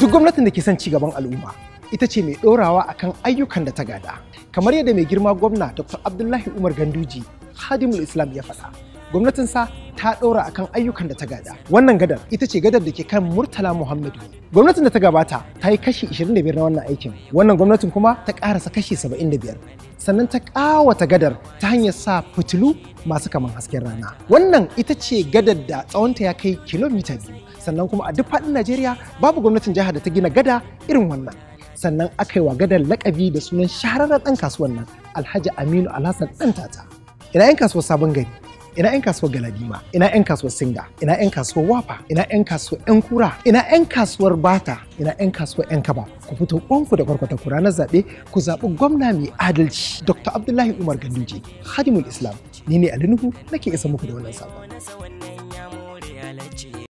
Duk gwamnatin da ke son ci gaban al'umma ita ce mai ɗorawa akan ayyukan da ta gada. Kamar yadda mai girma gwamna Dr. Abdullahi Umar Ganduji, Hadimul Islam ya faɗa. Gwamnatinsa ta ɗora akan ayyukan da ta gada. Wannan gadar ita ce gadar da ke kan Murtala Muhammadu. Gwamnatin da ta gabata ta yi kashi 25 na wannan aikin. Wannan gwamnatin kuma ta ƙarasa kashi 75. Sannan ta ƙawata gadar ta hanyar sa fitilu masu kaman hasken rana. Wannan ita ce gadar da tsawonta ya kai kilomita biyu. Sannan kuma a duk faɗin Najeriya babu gwamnatin jihar da ta gina gada irin wannan. Sannan aka yi wa gadar lakabi da sunan shahararren ɗan kasuwan nan Alhaji Aminu Alhassan ɗan tata. Ina 'yan kasuwar sabon gari, ina 'yan kasuwar galadima, ina 'yan kasuwar singa, ina 'yan kasuwar wafa, ina 'yan kasuwar 'yan kura, ina 'yan kasuwar bata, ina 'yan kasuwar 'yan kaba. Ku fito kwanku da kwarkwata ku ranar zaɓe ku zaɓi gwamna mai adalci Dr. Abdullahi Umar Ganduje, Hadimul Islam. Ni ne Ali Nuhu nake isa muku da wannan sabon.